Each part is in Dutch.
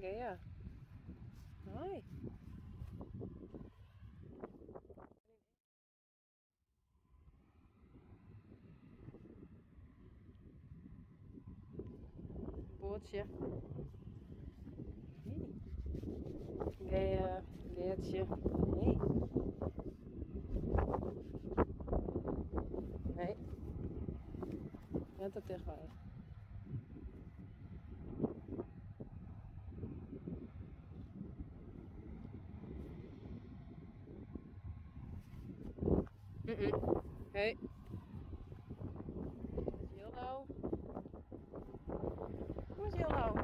Gea. Hoi. Bootje. Hey. Gea, Geertje. Hey. Nee. Net tegenbij. Mm -mm. Hey. Hoe is Yellow?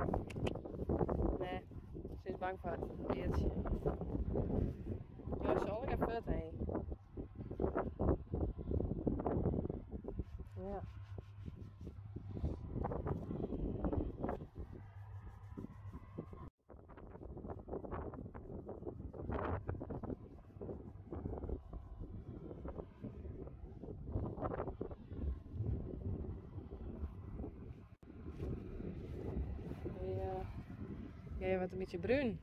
Nee, ze is bang voor het diertje. Ja, zal ik even het heen. Ja. Ja, jij wordt een beetje bruin.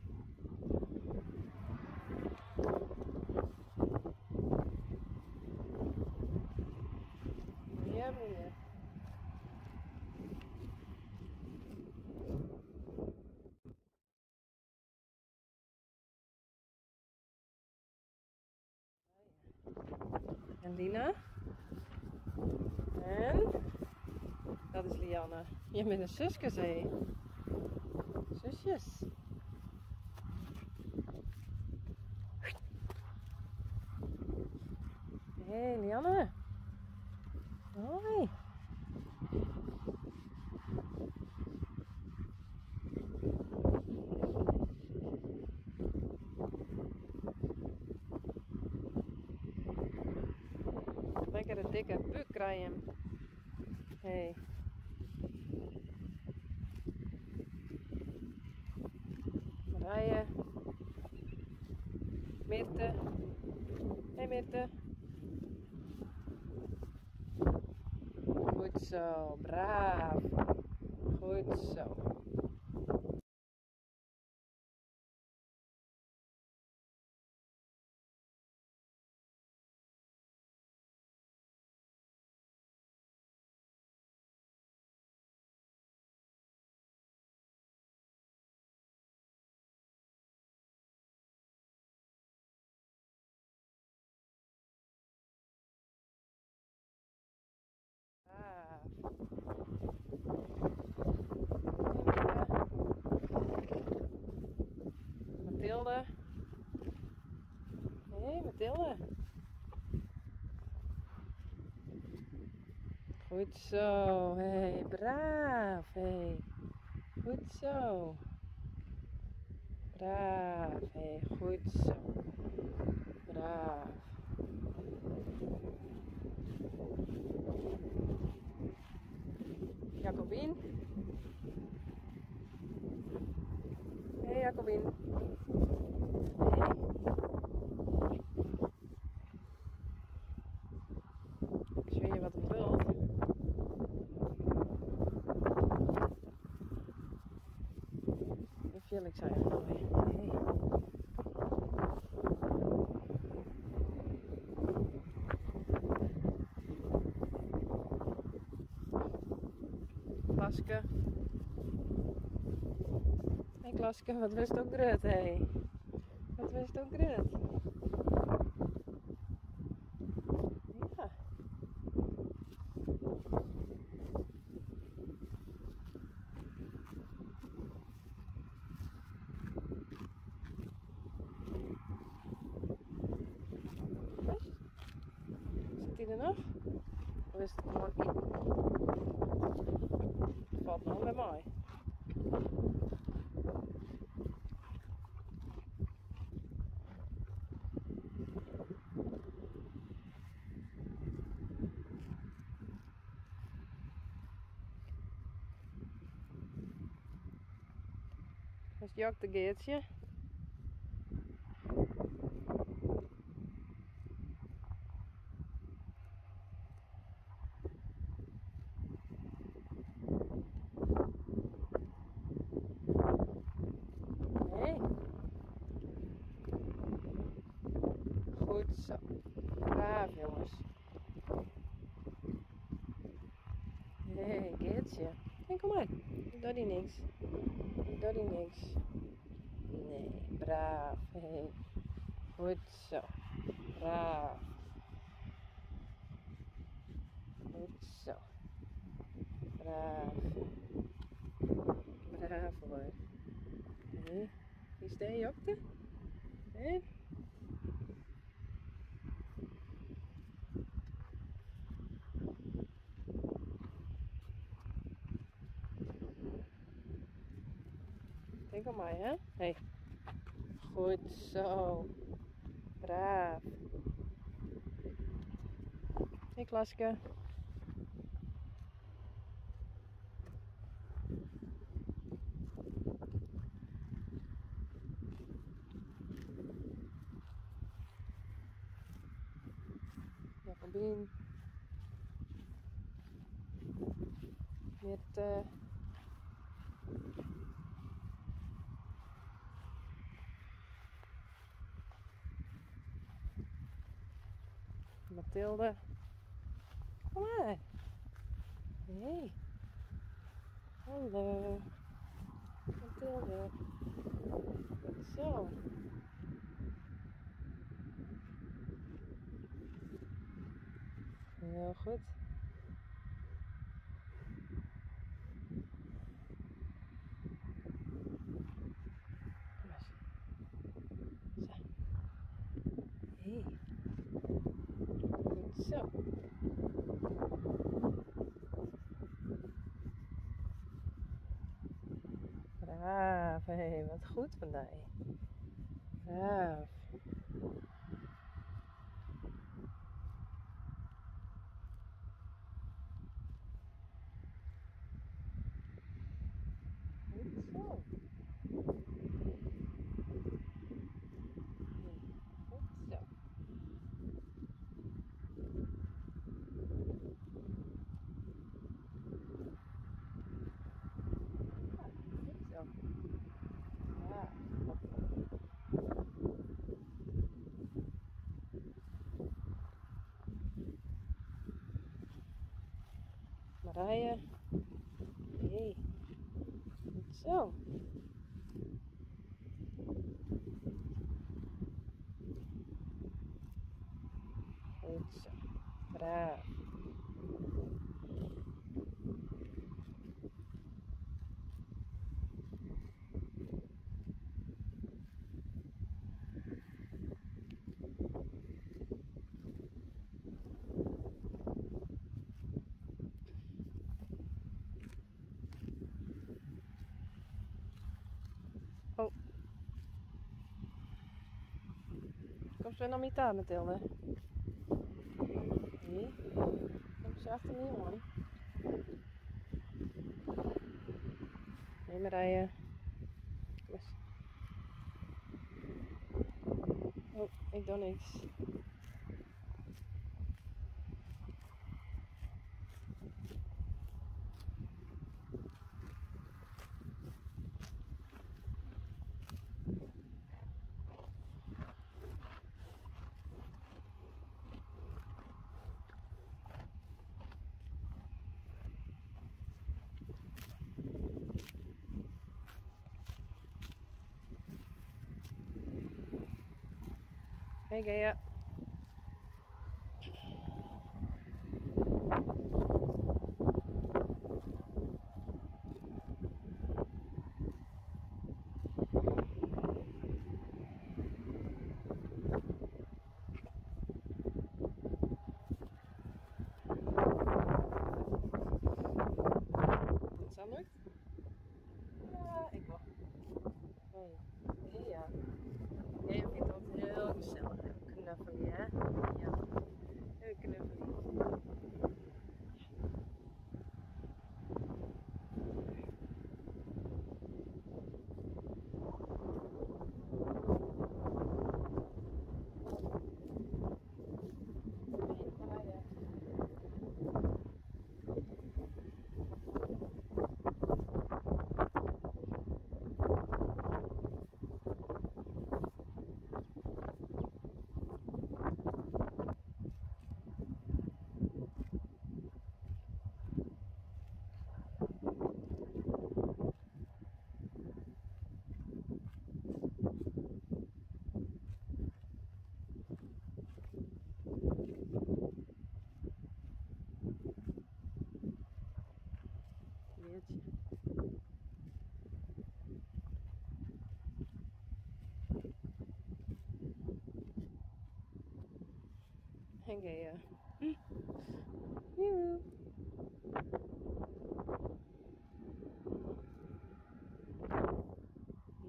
Ja, meneer. En Lina. En dat is Lianne. Je bent een zusje, hé. Zusjes. Hé, hey, Lianne. Hoi. Lekker een dikke buk krijgen. Hey. Marije. Mirte. Hey Mirte. Goed zo, braaf. Goed zo. Braaf. Mathilde. Hé, hey, Mathilde. Goed zo. Hé, hey, braaf. Hé. Hey. Goed zo. Braaf. Hé, hey, goed zo. Braaf. Jacobien. Hey Jacobien. Hey. Ik zweer je wat een bult. Dat wil ik zijn mooi. Hey. Klaske. Hé hey, Klaske, wat was het ook grut, hé? Hey. Wat was het ook grut? Zit hij er nog? Of is het gewoon Nog bij mij. Dat is de Geertje. zo. Braaf jongens. Hé, hey, Hey, kom maar. Doe die niks. Doe die niks. Nee, braaf. Goed zo. Braaf. Goed zo. Braaf. Braaf hoor. Nee. Is det jokte? Nee. Denk aan mij, hè? Hey. Goed zo. Braaf. Hey, Klaske. Jacobien. Met uh, Mathilde. Kom maar. Hey. Hallo. Mathilde. Zo. Heel goed. Kom eens. Zo. Hey. Goed zo. Braaf, wat goed vandaag. Braaf. Goed zo. Goed zo. Ja, goed zo. Ja. Marije. Hey. Zo. Goed zo. Braaf. Oh. Ze nog niet aan, Mathilde? Nee? Kom ze achter me, man. Nee, Marije. Kom eens. Oh, ik doe niks. Hey, Gaia. Iets anders? Ja, ik wacht. Hey. Hey, ja. Jij vindt dat heel gezellig. Even knuffelen, hè? Ja. Even knuffelen. Geen geeën. Joe.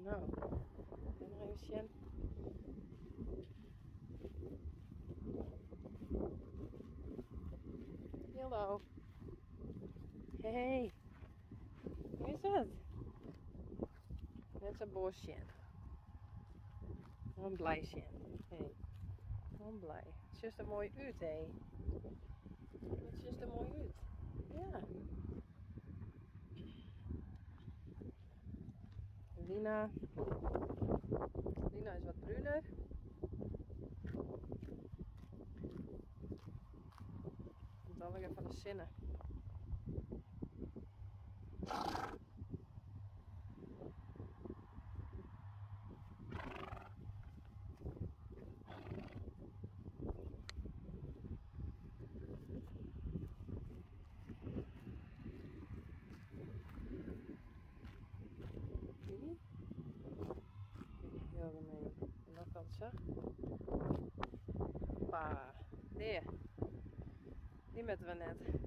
Nou, ik ben nog even zien. Hallo. Hey. Hoe is het? Net zo boos zien. Gewoon blij zien. Hey. Gewoon blij. Het is juist een mooi uit, hé. Het is juist een mooi uit. Ja. Lina. Lina is wat bruiner. Dan weer even de zinnen. Jullie? Heel gemeen. En dan kan ze. Nee. Die met we net.